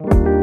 you